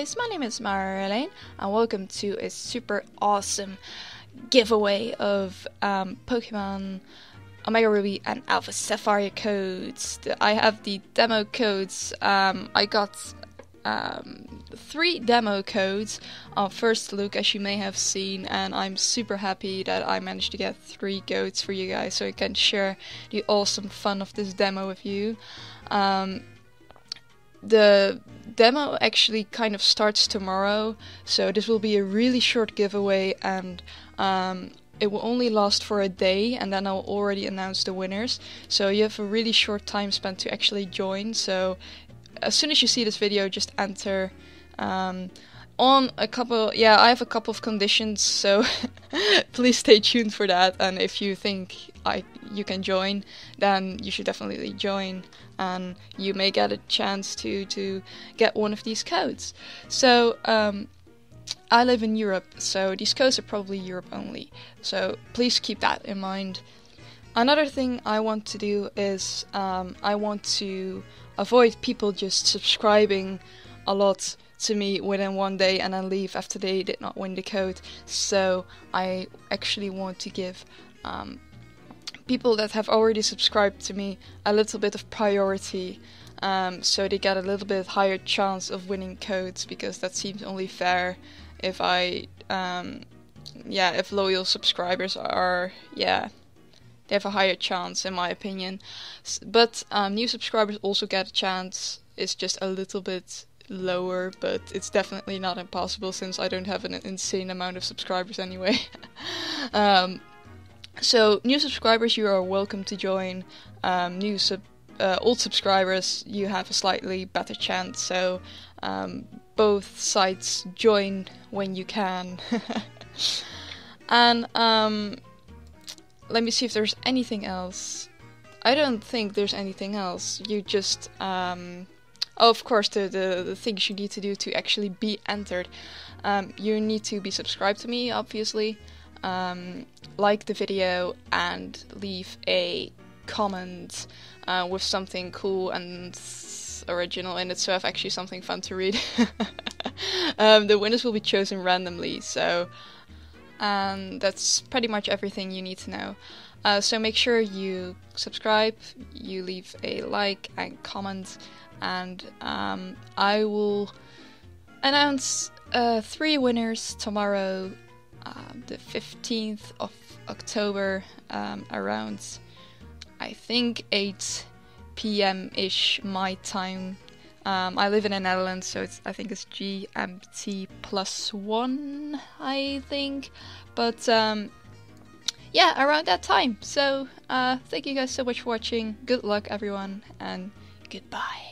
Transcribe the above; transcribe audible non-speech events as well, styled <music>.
name is Marleen, and welcome to a super awesome giveaway of um, Pokemon Omega Ruby and Alpha Sapphire codes. I have the demo codes. Um, I got um, three demo codes on first look, as you may have seen, and I'm super happy that I managed to get three codes for you guys so I can share the awesome fun of this demo with you. Um, the demo actually kind of starts tomorrow, so this will be a really short giveaway and um, it will only last for a day and then I'll already announce the winners. So you have a really short time spent to actually join. So as soon as you see this video, just enter. Um, on a couple yeah i have a couple of conditions so <laughs> please stay tuned for that. And if you think i you can join then you should definitely join. And you may get a chance to to get one of these codes. So um, i live in europe so these codes are probably europe only. So please keep that in mind. Another thing i want to do is um, i want to avoid people just subscribing a lot to me within one day and then leave after they did not win the code. So I actually want to give um, people that have already subscribed to me a little bit of priority. Um, so they get a little bit higher chance of winning codes because that seems only fair if I um, yeah if loyal subscribers are yeah they have a higher chance in my opinion but um, new subscribers also get a chance it's just a little bit lower, but it's definitely not impossible since I don't have an insane amount of subscribers anyway. <laughs> um, so new subscribers, you are welcome to join. Um, new sub, uh, old subscribers, you have a slightly better chance. So um, both sites join when you can. <laughs> and um, let me see if there's anything else. I don't think there's anything else. You just um, of course, the, the, the things you need to do to actually be entered. Um, you need to be subscribed to me, obviously, um, like the video, and leave a comment uh, with something cool and original in it, so I have actually something fun to read. <laughs> um, the winners will be chosen randomly, so and that's pretty much everything you need to know. Uh, so make sure you subscribe, you leave a like and comment and um, I will announce uh, three winners tomorrow, uh, the 15th of October, um, around I think 8 p.m. ish my time. Um, I live in the Netherlands, so it's I think it's GMT plus one, I think. But um, yeah, around that time. So uh, thank you guys so much for watching. Good luck, everyone, and goodbye.